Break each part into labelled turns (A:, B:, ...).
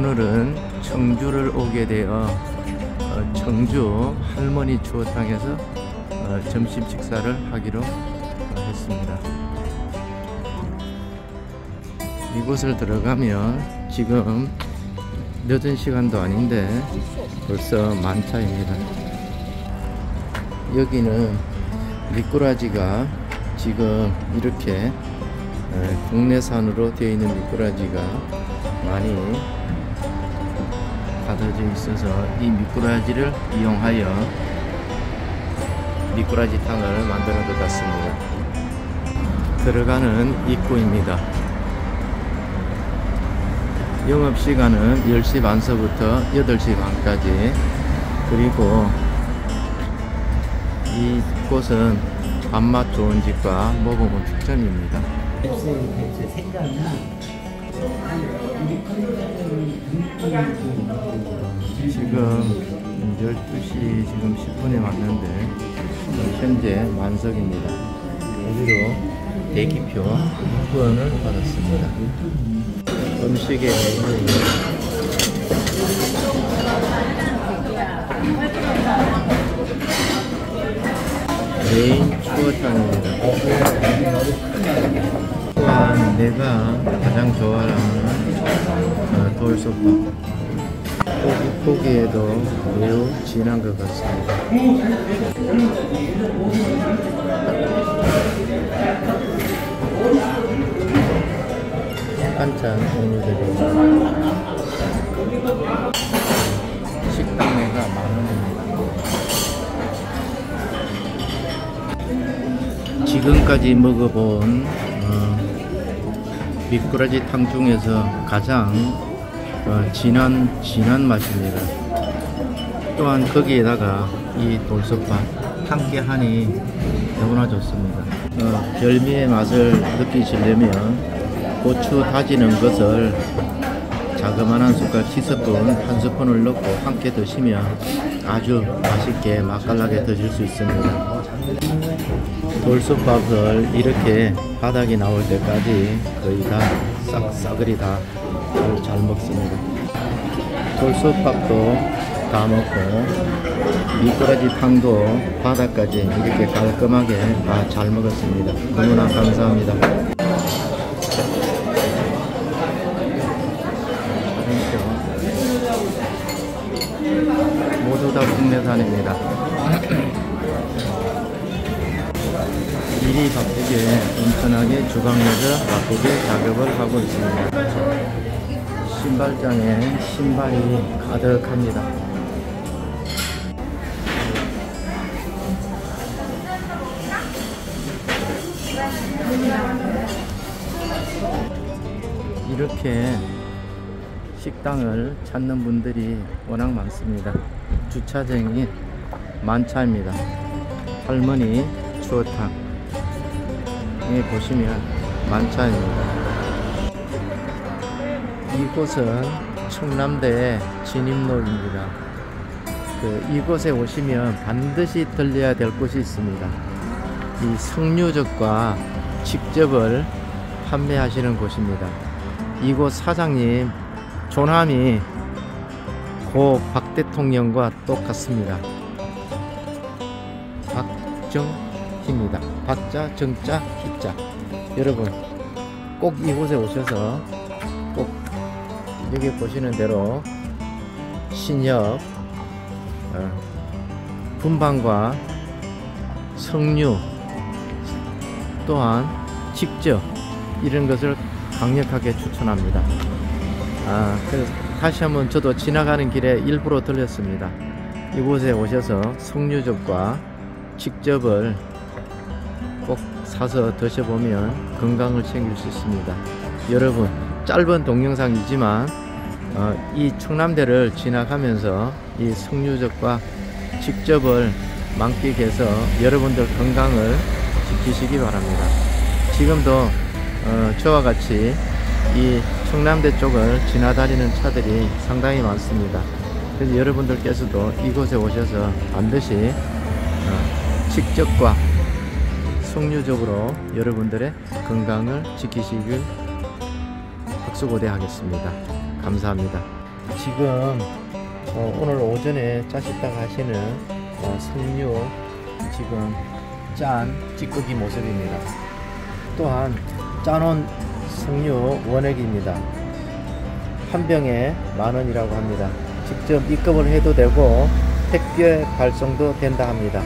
A: 오늘은 청주를 오게 되어 어, 청주 할머니 추어탕에서 어, 점심 식사를 하기로 했습니다. 이곳을 들어가면 지금 늦은 시간도 아닌데 벌써 만차입니다. 여기는 미꾸라지가 지금 이렇게 어, 국내산으로 되어 있는 미꾸라지가 많이 가둬져 있어서 이 미꾸라지를 이용하여 미꾸라지 탕을 만드는 것 같습니다. 들어가는 입구입니다. 영업시간은 10시 반서부터 8시 반까지 그리고 이곳은 밥맛 좋은 집과 먹어본 특점입니다. 지금 12시 지금 10분에 왔는데 현재 만석입니다. 여기로 대기표 후원을 받았습니다. 메뉴입니다. 메인 추어탕입니다. 또한 내가 가장 좋아하는 어, 돌솥밥. 고기, 고기에도 매우 진한 것 같습니다. 반찬 메뉴들입니다. 식당 내가 만 원입니다. 지금까지 먹어본 어, 미꾸라지 탕 중에서 가장 어, 진한 진한 맛입니다. 또한 거기에다가 이 돌솥밥 함께하니 너무나 좋습니다. 어, 별미의 맛을 느끼시려면 고추 다지는 것을 자그마한 숟갈 티스푼 한 스푼을 넣고 함께 드시면 아주 맛있게 맛깔나게 드실 수 있습니다. 돌솥밥을 이렇게 바닥이 나올 때까지 거의 다 싹, 싸그리 다 잘 먹습니다. 돌솥밥도 다 먹고 미꾸라지 탕도 바닥까지 이렇게 깔끔하게 다 잘 먹었습니다. 너무나 감사합니다. 모두 다 국내산입니다. 일이 바쁘게 온천하게 주방에서 바쁘게 작업을 하고 있습니다. 신발장에 신발이 가득합니다. 이렇게 식당을 찾는 분들이 워낙 많습니다. 주차장이 만차입니다. 할머니 추어탕. 에 보시면 만차입니다. 이곳은 충남대 진입로입니다. 그 이곳에 오시면 반드시 들려야 될 곳이 있습니다. 이 석류젓과 직접을 판매하시는 곳입니다. 이곳 사장님 조남이 고 박 대통령과 똑같습니다. 박정희입니다. 박자, 정자, 희자. 여러분 꼭 이곳에 오셔서 꼭 여기 보시는 대로 신협 어, 분방과 석류 또한 직접 이런 것을 강력하게 추천합니다. 아, 그래서 다시 한번 저도 지나가는 길에 일부러 들렸습니다. 이곳에 오셔서 석류즙과 직접을 꼭 사서 드셔보면 건강을 챙길 수 있습니다. 여러분, 짧은 동영상이지만 어, 이 충남대를 지나가면서 이 석류즙과 직접을 만끽해서 여러분들 건강을 지키시기 바랍니다. 지금도 어, 저와 같이 이 충남대 쪽을 지나다니는 차들이 상당히 많습니다. 그래서 여러분들께서도 이곳에 오셔서 반드시 어, 직접과 석류적으로 여러분들의 건강을 지키시길 박수고대하겠습니다. 감사합니다. 지금 어, 오늘 오전에 짜셨다가 하시는 어, 석류 지금 짠 찌꺼기 모습입니다. 또한 짜놓은 석류 원액입니다. 한 병에 만 원이라고 합니다. 직접 입금을 해도 되고 택배 발송도 된다 합니다.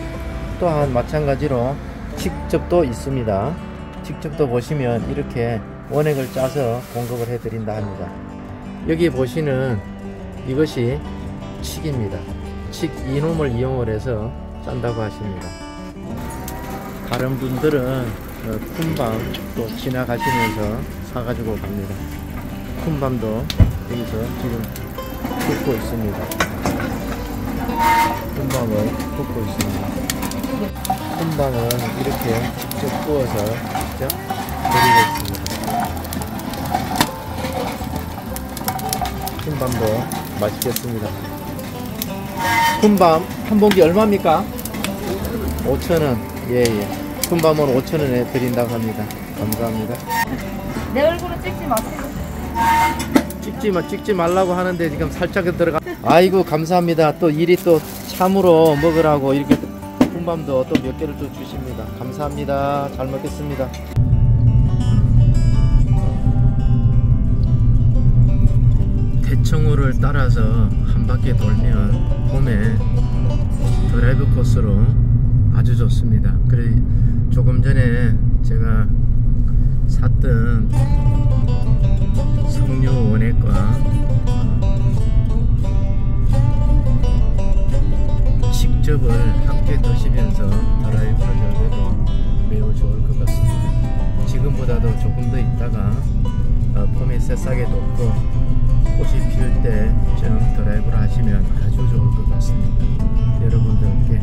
A: 또한 마찬가지로 직접도 있습니다. 직접도 보시면 이렇게 원액을 짜서 공급을 해드린다 합니다. 여기 보시는 이것이 칡입니다. 칡 이놈을 이용을 해서 짠다고 하십니다. 다른 분들은 어, 쿤밤 또 지나가시면서 사가지고 갑니다. 쿤밤도 여기서 지금 굽고 있습니다. 쿤밤을 굽고 있습니다. 쿤밤은 이렇게 직접 구워서 직접 드리고 있습니다. 쿤밤도 맛있겠습니다. 쿤밤 한 봉지 얼마입니까? 5,000원. 예, 예. 쿤밤은 5,000원에 드린다고 합니다. 감사합니다.
B: 내 얼굴은 찍지 마세요.
A: 찍지 마, 찍지 말라고 하는데 지금 살짝 들어가. 아이고, 감사합니다. 또 일이 또 참으로 먹으라고 이렇게 쿤밤도 또 몇 개를 또 주십니다. 감사합니다. 잘 먹겠습니다. 대청호를 따라서 한 바퀴 돌면 봄에 드라이브 코스로 아주 좋습니다. 그래 조금 전에 제가 샀던 석류 원액과 직접을 함께 드시면서 드라이브를 즐겨도 매우 좋을 것 같습니다. 지금보다도 조금 더 있다가 어, 봄이 새싹에 돋고 꽃이 필때좀 드라이브를 하시면 아주 좋을 것 같습니다. 여러분들께